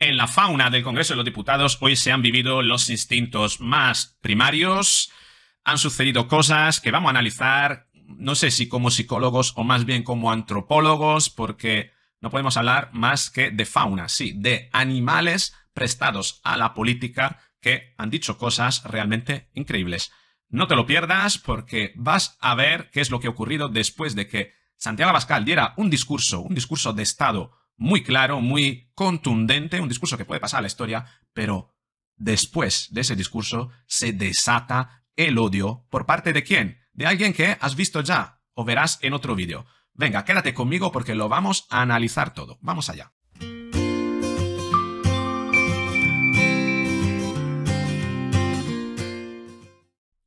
En la fauna del Congreso de los Diputados hoy se han vivido los instintos más primarios, han sucedido cosas que vamos a analizar, no sé si como psicólogos o más bien como antropólogos, porque no podemos hablar más que de fauna, sí, de animales prestados a la política que han dicho cosas realmente increíbles. No te lo pierdas porque vas a ver qué es lo que ha ocurrido después de que Santiago Abascal diera un discurso, un discurso de Estado muy claro, muy contundente, un discurso que puede pasar a la historia, pero después de ese discurso se desata el odio por parte de quién? De alguien que has visto ya o verás en otro vídeo. Venga, quédate conmigo porque lo vamos a analizar todo. Vamos allá.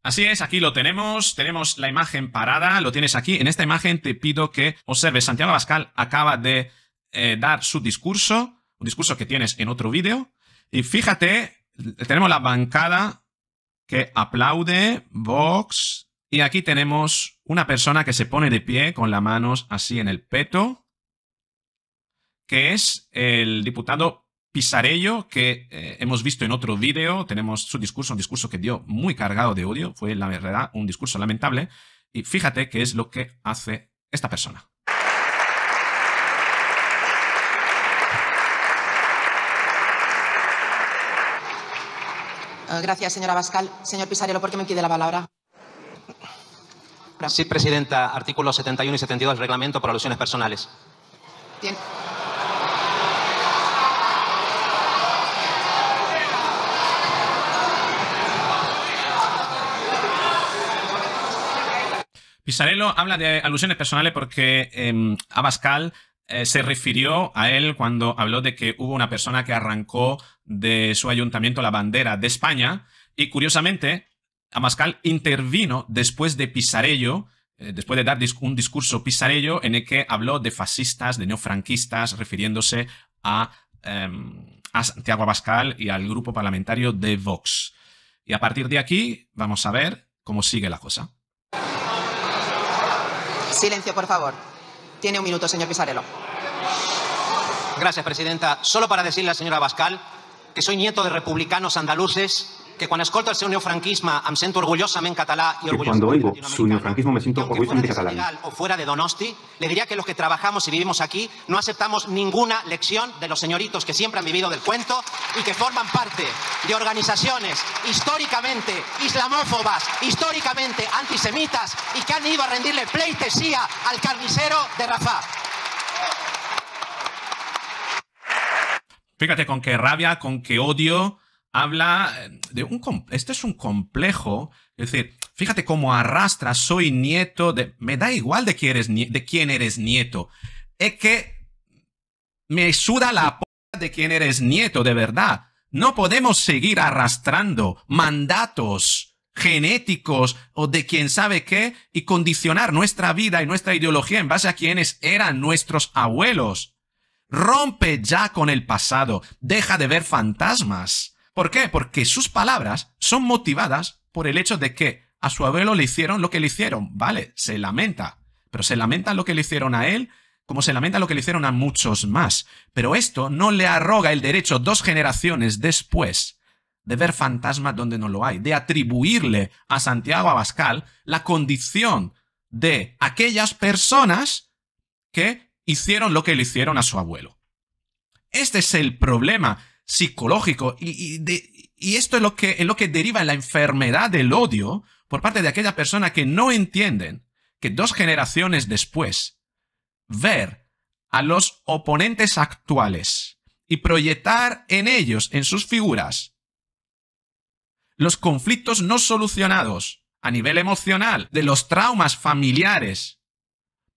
Así es, aquí lo tenemos, tenemos la imagen parada, lo tienes aquí. En esta imagen te pido que observes, Santiago Abascal acaba de eh, dar su discurso, un discurso que tienes en otro vídeo. Y fíjate, tenemos la bancada que aplaude, Vox, y aquí tenemos una persona que se pone de pie con las manos así en el peto, que es el diputado Pisarello, que eh, hemos visto en otro vídeo, tenemos su discurso, un discurso que dio muy cargado de odio, fue la verdad un discurso lamentable, y fíjate qué es lo que hace esta persona. Gracias, señora Bascal. Señor Pisarello, ¿por qué me pide la palabra? Sí, Presidenta. Artículos 71 y 72 del reglamento por alusiones personales. Bien. Pisarello habla de alusiones personales porque eh, Abascal eh, se refirió a él cuando habló de que hubo una persona que arrancó de su ayuntamiento la bandera de España y curiosamente Amascal intervino después de Pisarello, eh, después de dar un discurso Pisarello en el que habló de fascistas, de neofranquistas, refiriéndose a, em, a Santiago Abascal y al grupo parlamentario de Vox. Y a partir de aquí vamos a ver cómo sigue la cosa. Silencio, por favor. Tiene un minuto, señor Pisarello. Gracias, Presidenta. Solo para decirle a señora Bascal que soy nieto de republicanos andaluces que cuando escolto el seu neofranquisme em sento orgullosament català y orgulloso cuando oigo su neofranquismo me siento orgullosamente catalán. o fuera de Donosti, le diría que los que trabajamos y vivimos aquí no aceptamos ninguna lección de los señoritos que siempre han vivido del cuento y que forman parte de organizaciones históricamente islamófobas, históricamente antisemitas y que han ido a rendirle pleitesía al carnicero de Rafah. Fíjate con qué rabia, con qué odio habla de un... Esto es un complejo. Es decir, fíjate cómo arrastra, soy nieto de... Me da igual de quién eres, de quién eres nieto. Es que me suda la p de quién eres nieto, de verdad. No podemos seguir arrastrando mandatos genéticos o de quién sabe qué y condicionar nuestra vida y nuestra ideología en base a quienes eran nuestros abuelos. Rompe ya con el pasado, deja de ver fantasmas. ¿Por qué? Porque sus palabras son motivadas por el hecho de que a su abuelo le hicieron lo que le hicieron. Vale, se lamenta, pero se lamenta lo que le hicieron a él como se lamenta lo que le hicieron a muchos más. Pero esto no le arroga el derecho dos generaciones después de ver fantasmas donde no lo hay, de atribuirle a Santiago Abascal la condición de aquellas personas que hicieron lo que le hicieron a su abuelo. Este es el problema psicológico. Y, esto es lo que, en lo que deriva la enfermedad del odio por parte de aquella persona que no entienden que dos generaciones después ver a los oponentes actuales y proyectar en ellos, en sus figuras, los conflictos no solucionados a nivel emocional, de los traumas familiares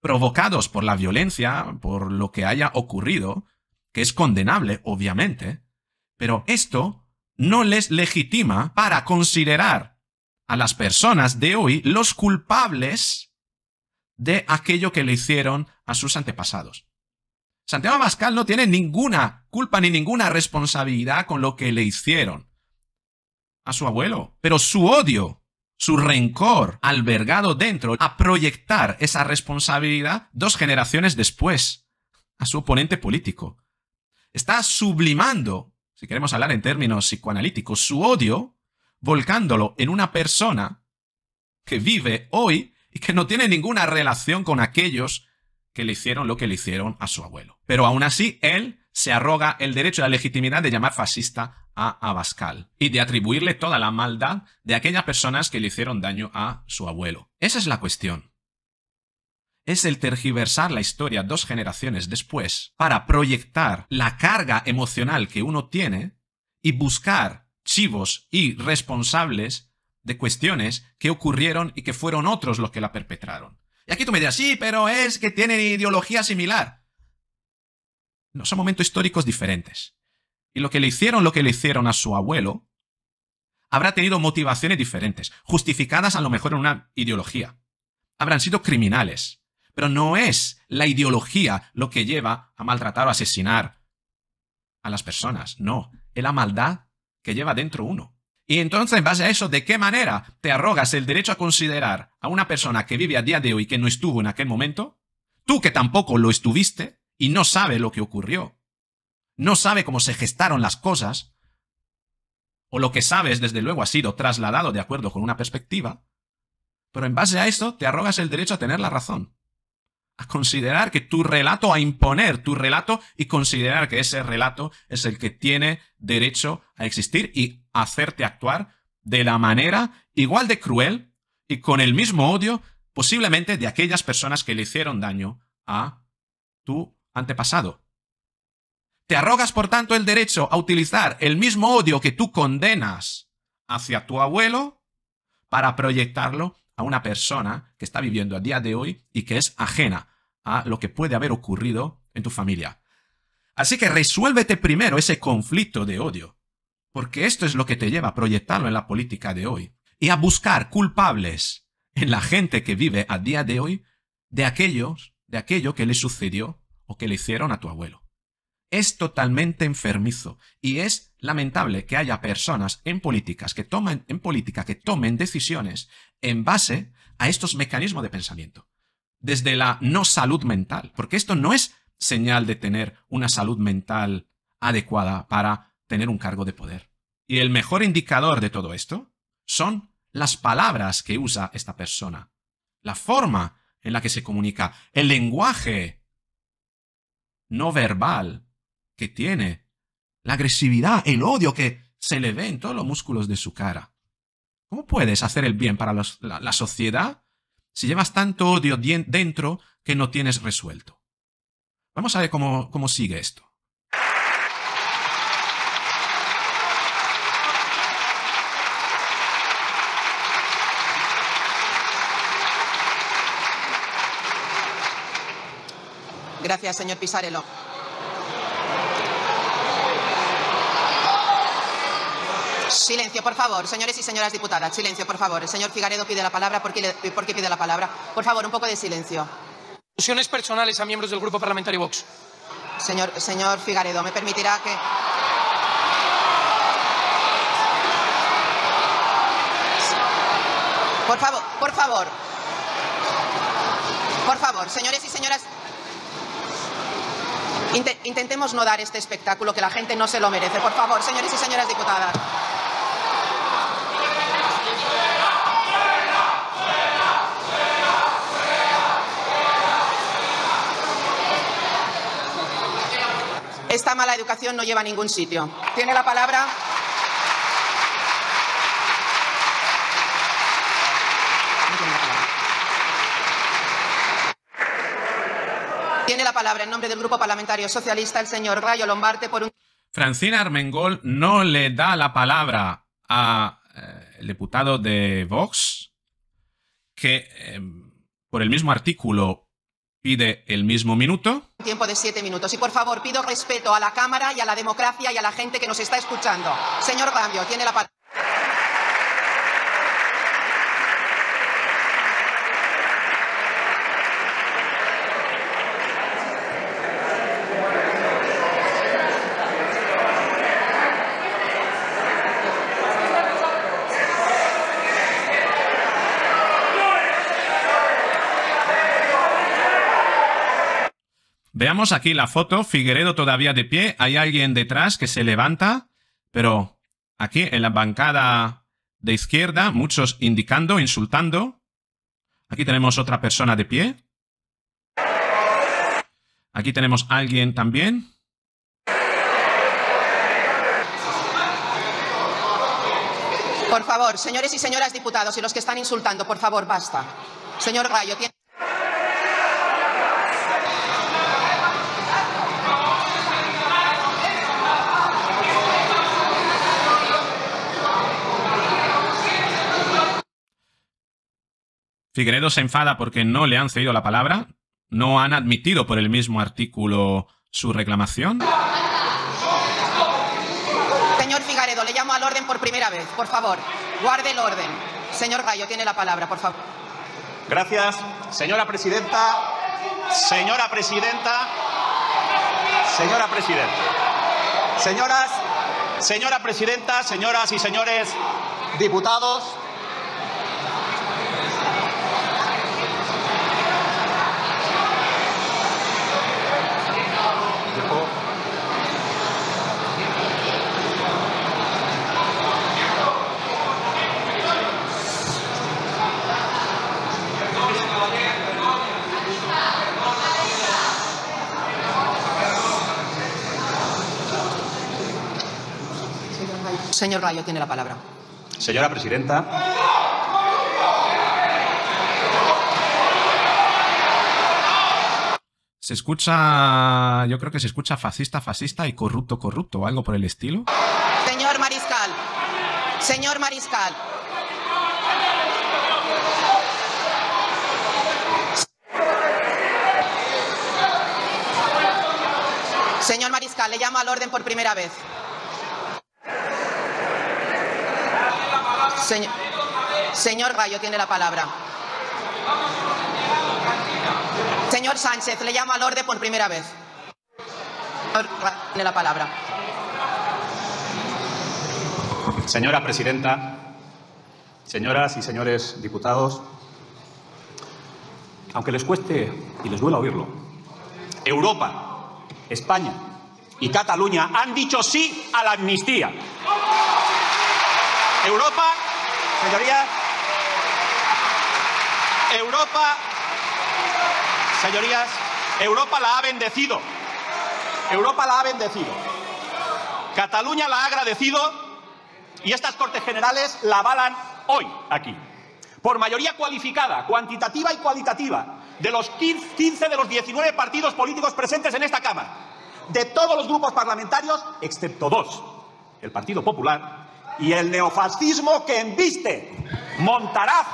provocados por la violencia, por lo que haya ocurrido, que es condenable, obviamente, pero esto no les legitima para considerar a las personas de hoy los culpables de aquello que le hicieron a sus antepasados. Santiago Abascal no tiene ninguna culpa ni ninguna responsabilidad con lo que le hicieron a su abuelo, pero su odio su rencor albergado dentro a proyectar esa responsabilidad dos generaciones después a su oponente político. está sublimando, si queremos hablar en términos psicoanalíticos, su odio, volcándolo en una persona que vive hoy y que no tiene ninguna relación con aquellos que le hicieron lo que le hicieron a su abuelo. Pero aún así, él se arroga el derecho y la legitimidad de llamar fascista a Abascal y de atribuirle toda la maldad de aquellas personas que le hicieron daño a su abuelo. Esa es la cuestión. Es el tergiversar la historia dos generaciones después para proyectar la carga emocional que uno tiene y buscar chivos y responsables de cuestiones que ocurrieron y que fueron otros los que la perpetraron. Y aquí tú me dirás, sí, pero es que tienen ideología similar. No, son momentos históricos diferentes. Y lo que le hicieron, lo que le hicieron a su abuelo, habrá tenido motivaciones diferentes, justificadas a lo mejor en una ideología. Habrán sido criminales. Pero no es la ideología lo que lleva a maltratar o asesinar a las personas. No, es la maldad que lleva dentro uno. Y entonces, en base a eso, ¿de qué manera te arrogas el derecho a considerar a una persona que vive a día de hoy que no estuvo en aquel momento? Tú que tampoco lo estuviste y no sabe lo que ocurrió. No sabe cómo se gestaron las cosas. O lo que sabes, desde luego, ha sido trasladado de acuerdo con una perspectiva. Pero en base a eso, te arrogas el derecho a tener la razón. A considerar que tu relato, a imponer tu relato y considerar que ese relato es el que tiene derecho a existir y hacerte actuar de la manera igual de cruel y con el mismo odio posiblemente de aquellas personas que le hicieron daño a tu antepasado. Te arrogas, por tanto, el derecho a utilizar el mismo odio que tú condenas hacia tu abuelo para proyectarlo a una persona que está viviendo a día de hoy y que es ajena a lo que puede haber ocurrido en tu familia. Así que resuélvete primero ese conflicto de odio porque esto es lo que te lleva a proyectarlo en la política de hoy y a buscar culpables en la gente que vive a día de hoy de aquellos, de aquello que le sucedió o que le hicieron a tu abuelo. Es totalmente enfermizo y es lamentable que haya personas en políticas que en política que tomen decisiones en base a estos mecanismos de pensamiento. Desde la no salud mental, porque esto no es señal de tener una salud mental adecuada para tener un cargo de poder. Y el mejor indicador de todo esto son las palabras que usa esta persona, la forma en la que se comunica, el lenguaje no verbal que tiene, la agresividad, el odio que se le ve en todos los músculos de su cara. ¿Cómo puedes hacer el bien para la, la, sociedad si llevas tanto odio dentro que no tienes resuelto? Vamos a ver cómo, cómo sigue esto. Gracias, señor Pisarello. Silencio, por favor, señores y señoras diputadas. Silencio, por favor. El señor Figaredo pide la palabra. ¿Por qué, ¿Por qué pide la palabra? Por favor, un poco de silencio. Alusiones personales a miembros del Grupo Parlamentario Vox. Señor, señor Figaredo, ¿me permitirá que...? Por favor, por favor. Por favor, señores y señoras intentemos no dar este espectáculo que la gente no se lo merece. Por favor, señores y señoras diputadas. Esta mala educación no lleva a ningún sitio. Tiene la palabra. Tiene la palabra en nombre del Grupo Parlamentario Socialista el señor Rayo Lombarte por un... Francina Armengol no le da la palabra al eh, diputado de Vox, que em, por el mismo artículo pide el mismo minuto. Tiempo de siete minutos. Y por favor, pido respeto a la Cámara y a la democracia y a la gente que nos está escuchando. Señor Cambio, tiene la palabra. Veamos aquí la foto, Figueredo todavía de pie, hay alguien detrás que se levanta, pero aquí en la bancada de izquierda, muchos indicando, insultando. Aquí tenemos otra persona de pie. Aquí tenemos alguien también. Por favor, señores y señoras diputados y los que están insultando, por favor, basta. Señor Gallo, tiene... Figueredo se enfada porque no le han cedido la palabra. No han admitido por el mismo artículo su reclamación. Señor Figaredo, le llamo al orden por primera vez. Por favor, guarde el orden. Señor Gallo, tiene la palabra, por favor. Gracias, señora presidenta. Señora presidenta. Señora presidenta. Señoras, señora presidenta, señoras y señores diputados. Señor Gallo, tiene la palabra. Señora presidenta. Se escucha, yo creo que se escucha fascista, fascista y corrupto, corrupto o algo por el estilo. Señor Mariscal. Señor Mariscal. Señor Mariscal, le llamo al orden por primera vez. Señor, señor Gallo tiene la palabra. Señor Sánchez, le llamo al orden por primera vez. Señor Gallo Tiene la palabra. Señora presidenta, señoras y señores diputados, aunque les cueste y les duela oírlo, Europa, España y Cataluña han dicho sí a la amnistía. Europa, señorías, Europa, señorías, Europa la ha bendecido. Europa la ha bendecido. Cataluña la ha agradecido y estas Cortes Generales la avalan hoy aquí. Por mayoría cualificada, cuantitativa y cualitativa, de los 15 de los 19 partidos políticos presentes en esta Cámara, de todos los grupos parlamentarios, excepto dos, el Partido Popular y el neofascismo que embiste Montaraz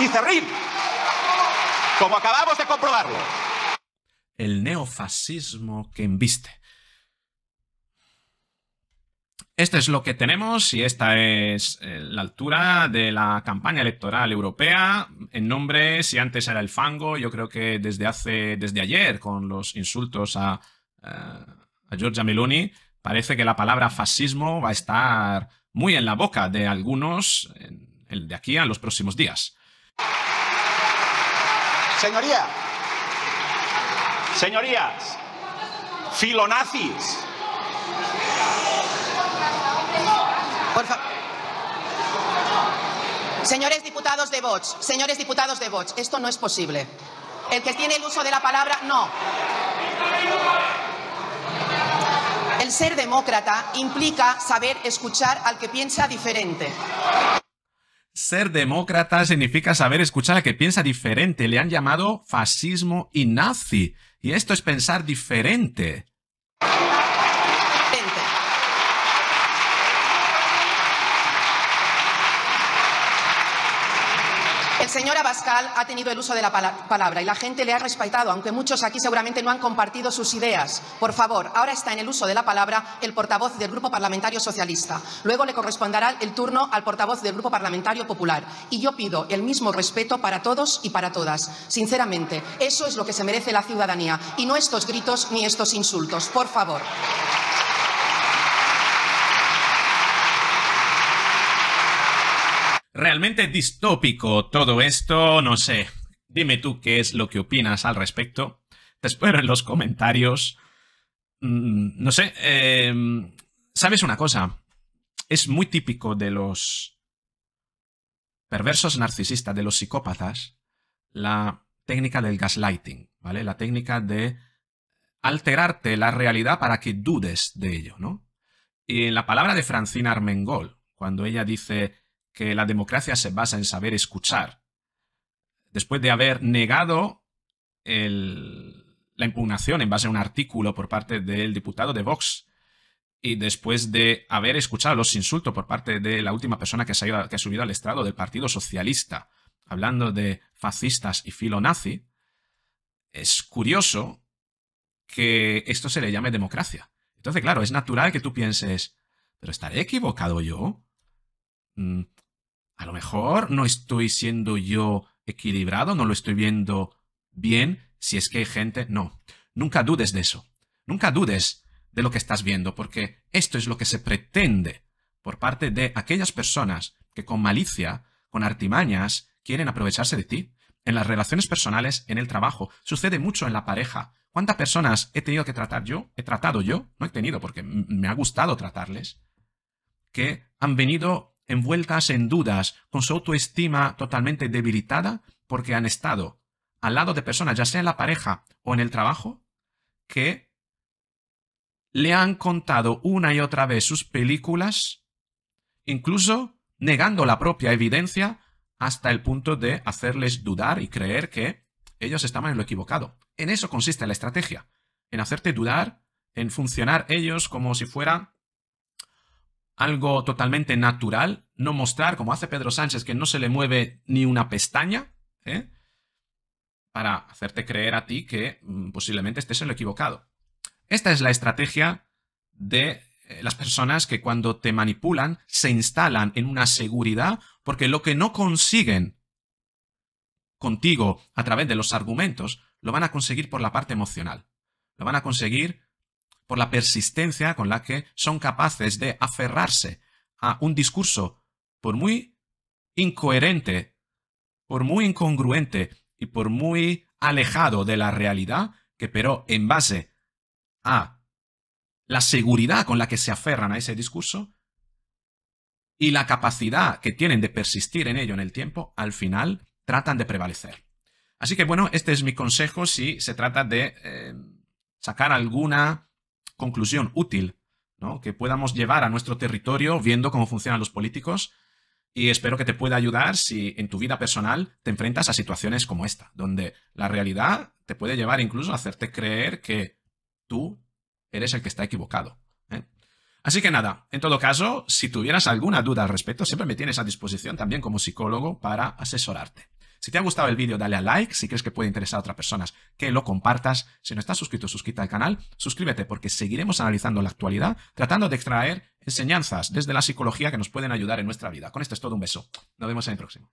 y Cerrín, como acabamos de comprobarlo. El neofascismo que embiste. Esto es lo que tenemos y esta es eh, la altura de la campaña electoral europea. En nombre, si antes era el fango, yo creo que desde hace, desde ayer, con los insultos a, eh, a Giorgia Meloni, parece que la palabra fascismo va a estar muy en la boca de algunos de aquí a los próximos días. Señoría, señorías, filonazis, Por Señores diputados de Vox, señores diputados de Vox, esto no es posible. El que tiene el uso de la palabra, no. Ser demócrata implica saber escuchar al que piensa diferente. Ser demócrata significa saber escuchar a que piensa diferente. Le han llamado fascismo y nazi. Y esto es pensar. Diferente. El señor ha tenido el uso de la pala- palabra y la gente le ha respetado, aunque muchos aquí seguramente no han compartido sus ideas. Por favor, ahora está en el uso de la palabra el portavoz del Grupo Parlamentario Socialista. Luego le corresponderá el turno al portavoz del Grupo Parlamentario Popular. Y yo pido el mismo respeto para todos y para todas. Sinceramente, eso es lo que se merece la ciudadanía y no estos gritos ni estos insultos. Por favor. Realmente distópico todo esto, no sé. Dime tú qué es lo que opinas al respecto. te espero en los comentarios. Mm, no sé, em, ¿sabes una cosa? Es muy típico de los perversos narcisistas, de los psicópatas, la técnica del gaslighting, ¿vale? La técnica de alterarte la realidad para que dudes de ello, ¿no? Y en la palabra de Francina Armengol, cuando ella dice que la democracia se basa en saber escuchar, después de haber negado la impugnación en base a un artículo por parte del diputado de Vox y después de haber escuchado los insultos por parte de la última persona que, ha, que ha subido al estrado del Partido Socialista, hablando de fascistas y filonazi, es curioso que esto se le llame democracia. Entonces, claro, es natural que tú pienses, pero ¿estaré equivocado yo? A lo mejor no estoy siendo yo equilibrado, no lo estoy viendo bien, si es que hay gente... No, nunca dudes de eso. Nunca dudes de lo que estás viendo, porque esto es lo que se pretende por parte de aquellas personas que con malicia, con artimañas, quieren aprovecharse de ti. En las relaciones personales, en el trabajo, sucede mucho en la pareja. ¿Cuántas personas he tenido que tratar yo? He tratado yo, no he tenido porque me ha gustado tratarles, que han venido envueltas en dudas, con su autoestima totalmente debilitada, porque han estado al lado de personas, ya sea en la pareja o en el trabajo, que le han contado una y otra vez sus películas, incluso negando la propia evidencia hasta el punto de hacerles dudar y creer que ellos estaban en lo equivocado. En eso consiste la estrategia, en hacerte dudar, en funcionar ellos como si fuera algo totalmente natural, no mostrar, como hace Pedro Sánchez, que no se le mueve ni una pestaña, ¿eh? para hacerte creer a ti que mm, posiblemente estés en lo equivocado. Esta es la estrategia de eh, las personas que cuando te manipulan se instalan en una seguridad porque lo que no consiguen contigo a través de los argumentos lo van a conseguir por la parte emocional. Lo van a conseguir por la persistencia con la que son capaces de aferrarse a un discurso por muy incoherente, por muy incongruente y por muy alejado de la realidad, que pero en base a la seguridad con la que se aferran a ese discurso y la capacidad que tienen de persistir en ello en el tiempo, al final tratan de prevalecer. Así que bueno, este es mi consejo si se trata de eh, sacar alguna conclusión útil que podamos llevar a nuestro territorio viendo cómo funcionan los políticos y espero que te pueda ayudar si en tu vida personal te enfrentas a situaciones como esta, donde la realidad te puede llevar incluso a hacerte creer que tú eres el que está equivocado. ¿eh? Así que nada, en todo caso, si tuvieras alguna duda al respecto, siempre me tienes a disposición también como psicólogo para asesorarte. Si te ha gustado el vídeo, dale a like. Si crees que puede interesar a otras personas, que lo compartas. Si no estás suscrito, suscríbete al canal. Suscríbete porque seguiremos analizando la actualidad, tratando de extraer enseñanzas desde la psicología que nos pueden ayudar en nuestra vida. Con esto es todo. Un beso. Nos vemos en el próximo.